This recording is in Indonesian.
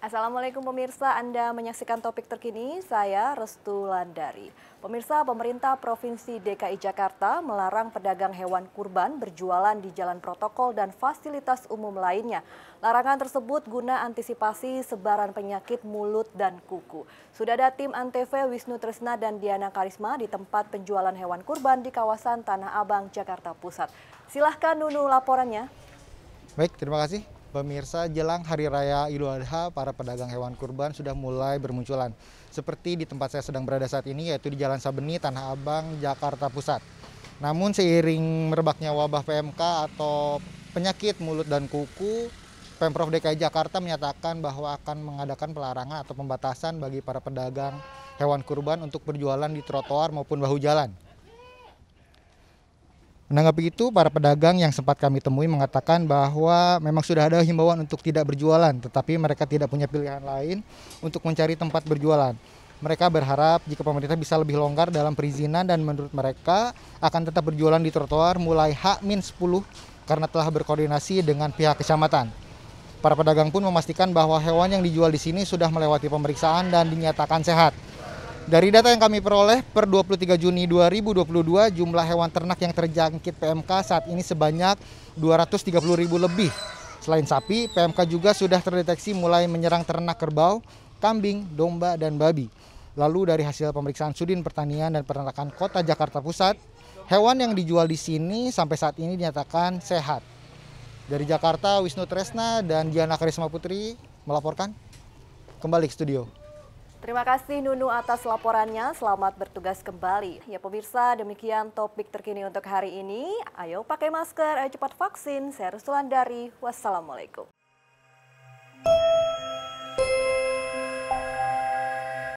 Assalamualaikum pemirsa, Anda menyaksikan topik terkini, saya Restu Landari. Pemirsa, pemerintah Provinsi DKI Jakarta melarang pedagang hewan kurban berjualan di jalan protokol dan fasilitas umum lainnya. Larangan tersebut guna antisipasi sebaran penyakit mulut dan kuku. Sudah ada tim Antv Wisnu Tresna dan Diana Karisma di tempat penjualan hewan kurban di kawasan Tanah Abang, Jakarta Pusat. Silahkan Nunu laporannya. Baik, terima kasih. Pemirsa, jelang Hari Raya Idul Adha, para pedagang hewan kurban sudah mulai bermunculan. Seperti di tempat saya sedang berada saat ini, yaitu di Jalan Sabeni, Tanah Abang, Jakarta Pusat. Namun seiring merebaknya wabah PMK atau penyakit mulut dan kuku, Pemprov DKI Jakarta menyatakan bahwa akan mengadakan pelarangan atau pembatasan bagi para pedagang hewan kurban untuk berjualan di trotoar maupun bahu jalan. Menanggapi itu, para pedagang yang sempat kami temui mengatakan bahwa memang sudah ada himbauan untuk tidak berjualan, tetapi mereka tidak punya pilihan lain untuk mencari tempat berjualan. Mereka berharap jika pemerintah bisa lebih longgar dalam perizinan dan menurut mereka akan tetap berjualan di trotoar mulai H-10 karena telah berkoordinasi dengan pihak kecamatan. Para pedagang pun memastikan bahwa hewan yang dijual di sini sudah melewati pemeriksaan dan dinyatakan sehat. Dari data yang kami peroleh per 23 Juni 2022 jumlah hewan ternak yang terjangkit PMK saat ini sebanyak 230 ribu lebih. Selain sapi, PMK juga sudah terdeteksi mulai menyerang ternak kerbau, kambing, domba, dan babi. Lalu dari hasil pemeriksaan Sudin Pertanian dan Peternakan Kota Jakarta Pusat, hewan yang dijual di sini sampai saat ini dinyatakan sehat. Dari Jakarta, Wisnu Tresna dan Diana Karisma Putri melaporkan kembali ke studio. Terima kasih Nunu atas laporannya. Selamat bertugas kembali. Ya pemirsa, demikian topik terkini untuk hari ini. Ayo pakai masker, ayo cepat vaksin. Saya Rusulan dari Wassalamualaikum.